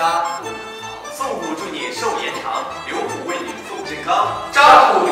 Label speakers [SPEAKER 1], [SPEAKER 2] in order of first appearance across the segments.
[SPEAKER 1] 祥，兵进家，宋虎祝你寿延长，刘虎为你奏健康，
[SPEAKER 2] 张虎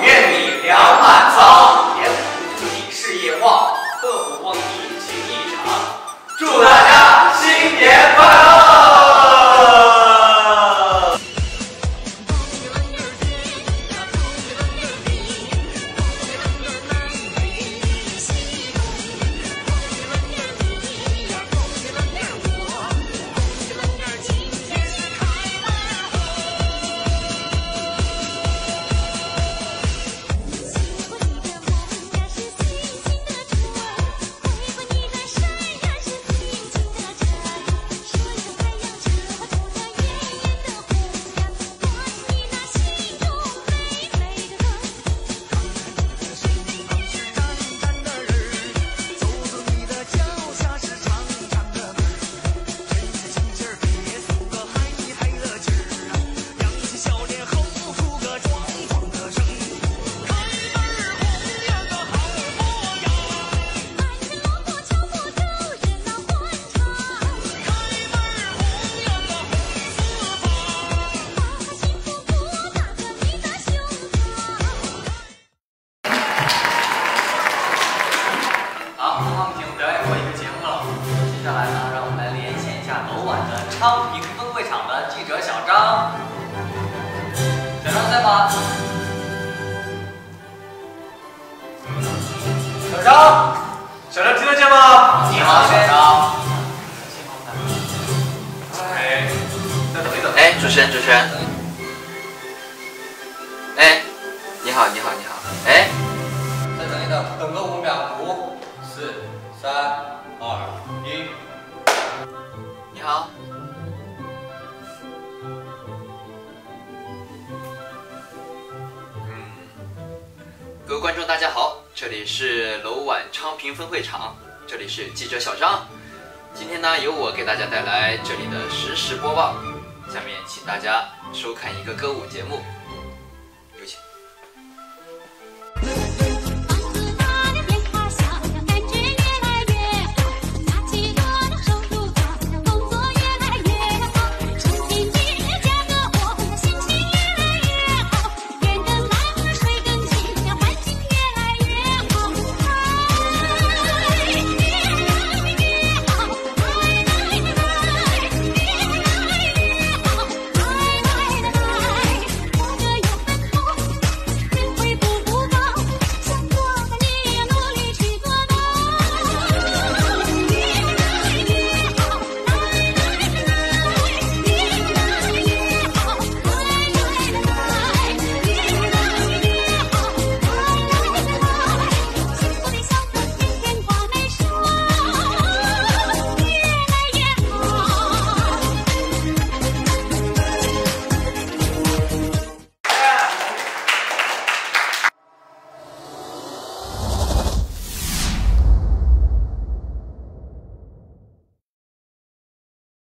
[SPEAKER 1] 昌平分会场的记者小张。小张在吗？
[SPEAKER 2] 小张，小张听得见吗？
[SPEAKER 1] 你好，小张。
[SPEAKER 2] 哎，再等一等。
[SPEAKER 3] 哎，主持人，主持人。哎，你好，你好，你好。哎，
[SPEAKER 1] 再等一等，等个五秒，五、四、三、二、一。
[SPEAKER 3] 你好。各位观众，大家好，这里是楼晚昌平分会场，这里是记者小张。今天呢，由我给大家带来这里的实时播报。下面请大家收看一个歌舞节目《